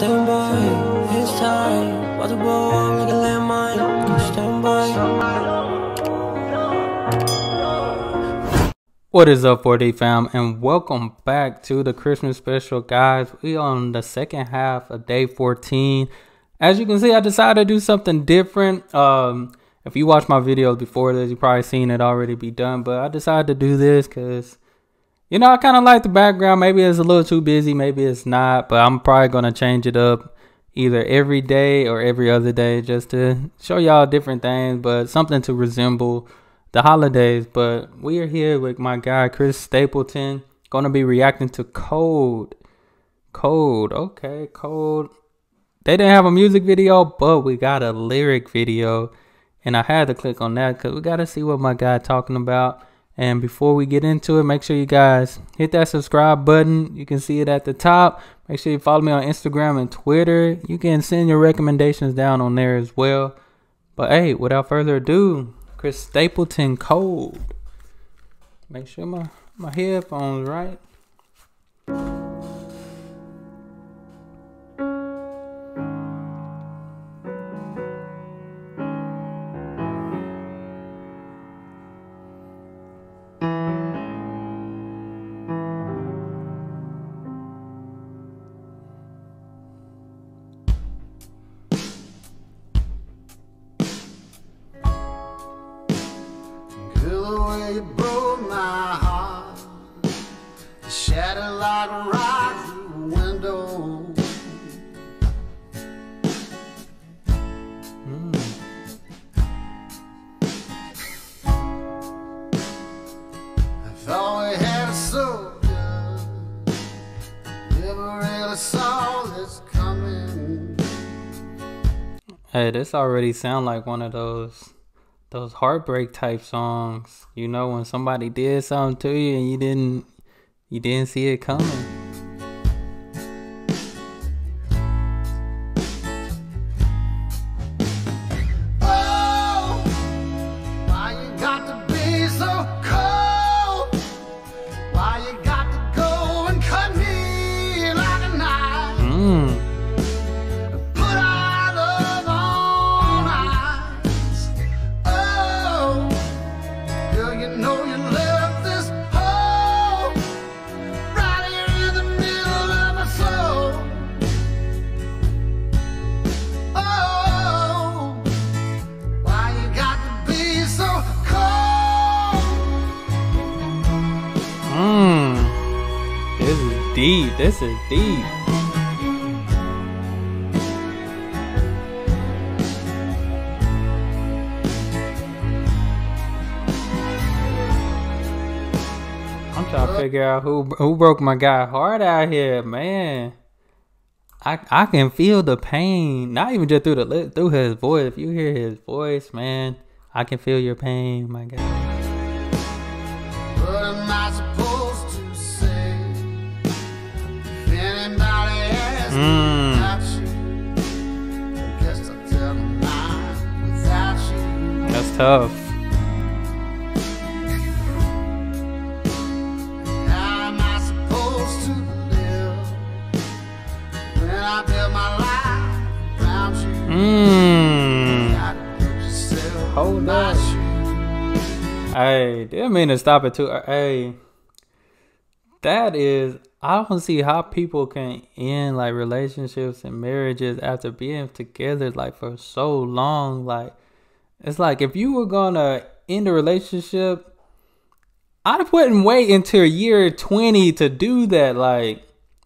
stand by, it's time. Watch the like a landmine. Stand by. What is up, 4D fam, and welcome back to the Christmas special, guys. We on the second half of day 14. As you can see, I decided to do something different. Um, if you watched my videos before this, you probably seen it already be done, but I decided to do this because you know, I kind of like the background. Maybe it's a little too busy, maybe it's not, but I'm probably going to change it up either every day or every other day just to show y'all different things, but something to resemble the holidays. But we are here with my guy, Chris Stapleton, going to be reacting to Cold. Cold, okay, Cold. They didn't have a music video, but we got a lyric video. And I had to click on that because we got to see what my guy talking about. And before we get into it, make sure you guys hit that subscribe button. You can see it at the top. Make sure you follow me on Instagram and Twitter. You can send your recommendations down on there as well. But hey, without further ado, Chris Stapleton Cold. Make sure my, my headphones right. You broke my heart, shattered like a rock through a window. Hmm. Coming. Hey, this already sound like one of those those heartbreak type songs. You know when somebody did something to you and you didn't you didn't see it coming. This is deep. I'm trying to figure out who who broke my guy heart out here, man. I I can feel the pain, not even just through the through his voice. If you hear his voice, man, I can feel your pain, my guy. Life around you? Mmm. Hold up. Hey, didn't mean to stop it too. Hey, that is. I don't see how people can end like relationships and marriages after being together like for so long. Like, it's like if you were gonna end a relationship, I'd wouldn't wait until year twenty to do that. Like,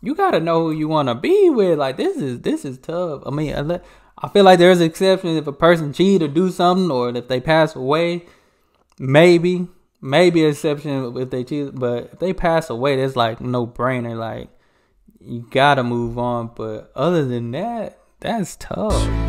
you gotta know who you wanna be with. Like, this is this is tough. I mean, I feel like there's exceptions if a person cheat or do something, or if they pass away maybe maybe exception if they choose but if they pass away that's like no brainer like you gotta move on. But other than that that's tough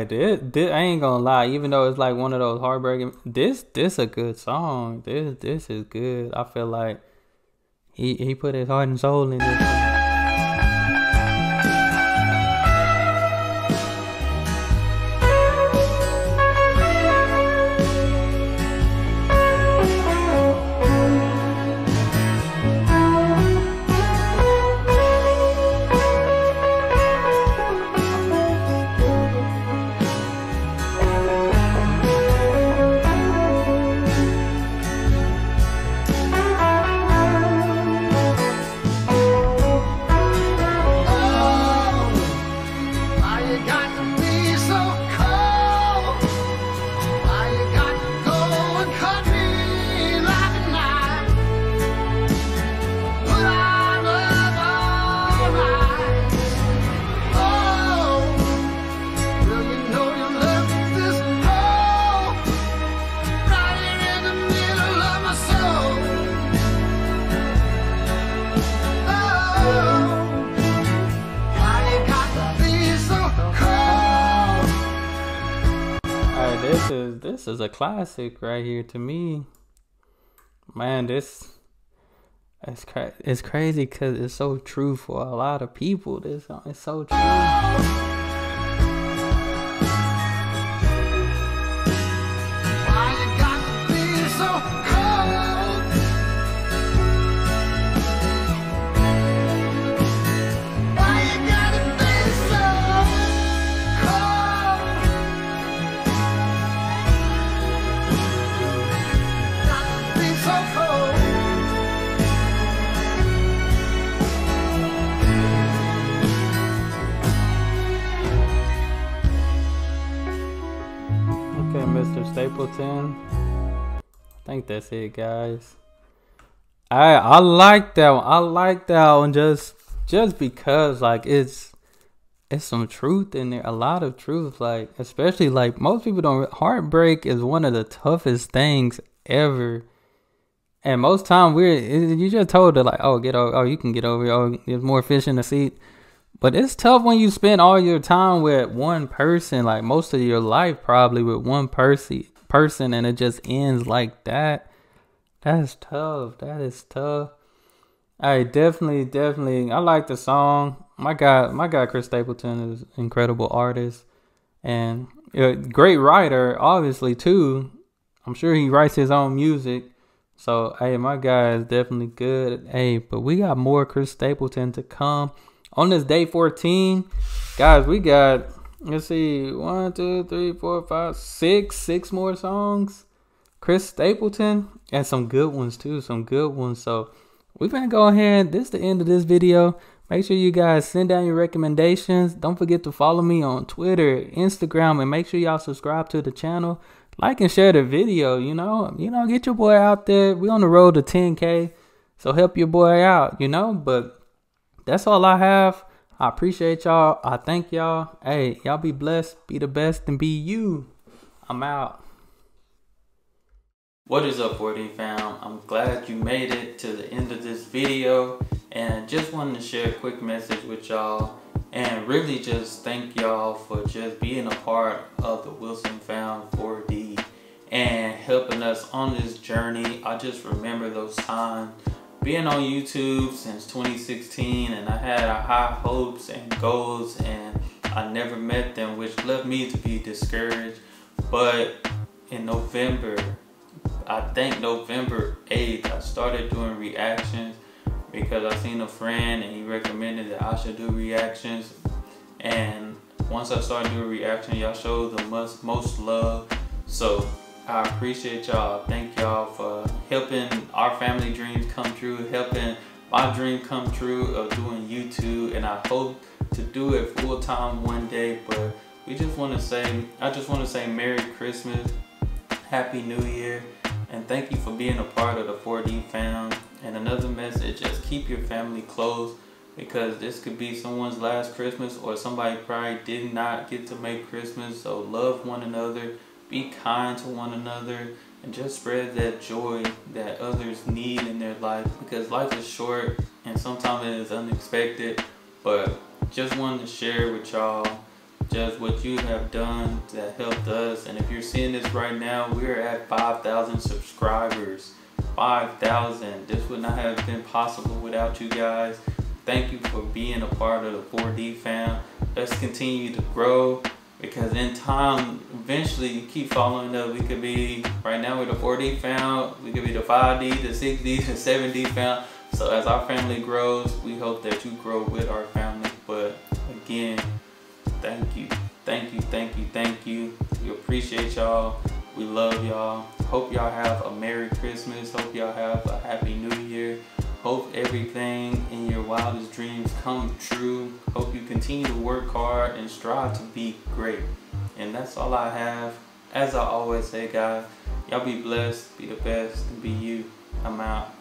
I did, did. I ain't gonna lie. Even though it's like one of those heartbreaking, this this a good song. This this is good. I feel like he he put his heart and soul in this. Is a classic right here to me. Man, this it's cra- it's crazy because it's so true for a lot of people. This song is so true. 10. I think that's it, guys. I I like that one. I like that one just just because like it's it's some truth in there. A lot of truth, like especially like most people don't. Heartbreak is one of the toughest things ever. And most time we're you just told to like, oh, get over, oh, you can get over, oh, there's more fish in the seat. But it's tough when you spend all your time with one person, like most of your life probably with one person person and it just ends like that. That's tough. That is tough. I definitely, definitely I like the song. My guy my guy Chris Stapleton is an incredible artist and a great writer, obviously too. I'm sure he writes his own music. So hey, my guy is definitely good. Hey, but we got more Chris Stapleton to come on this day 14 guys we got let's see. One two three four five six six more songs. Chris stapleton and some good ones too. Some good ones. So we're gonna go ahead. This is the end of this video. Make sure you guys send down your recommendations. Don't forget to follow me on twitter instagram and make sure y'all subscribe to the channel. Like and share the video you know. You know get your boy out there. We on the road to 10k so help your boy out you know. But that's all I have. I appreciate y'all. I thank y'all. Hey, y'all be blessed, be the best, and be you. I'm out. What is up, 4D fam? I'm glad you made it to the end of this video and just wanted to share a quick message with y'all and really just thank y'all for just being a part of the Wilson Fam 4D and helping us on this journey. I just remember those times being on YouTube since 2016 and I had high hopes and goals and I never met them which left me to be discouraged. But in November I think November 8th I started doing reactions because I seen a friend and he recommended that I should do reactions. And once I started doing reaction y'all showed the most most love. So I appreciate y'all. Thank y'all our family dreams come true, helping my dream come true of doing YouTube. And I hope to do it full time one day. But we just want to say, I just want to say Merry Christmas, Happy New Year, and thank you for being a part of the 4D fam. And another message is keep your family close because this could be someone's last Christmas or somebody probably did not get to make Christmas. So love one another be kind to one another and just spread that joy that others need in their life because life is short and sometimes it is unexpected but just wanted to share with y'all just what you have done that helped us. And if you're seeing this right now, we're at 5,000 subscribers. 5,000. This would not have been possible without you guys. Thank you for being a part of the 4D fam. Let's continue to grow because in time, eventually, you keep following up. We could be right now with the 4D fam. We could be the 5D, the 6D, the 7D fam. So as our family grows, we hope that you grow with our family. But again, thank you, thank you, thank you, thank you. We appreciate y'all. We love y'all. Hope y'all have a Merry Christmas. Hope y'all have a Happy New Year. Hope everything in your wildest dreams come true. Hope you continue to work hard and strive to be great. And that's all I have. As I always say, guys, y'all be blessed, be the best, be you. I'm out.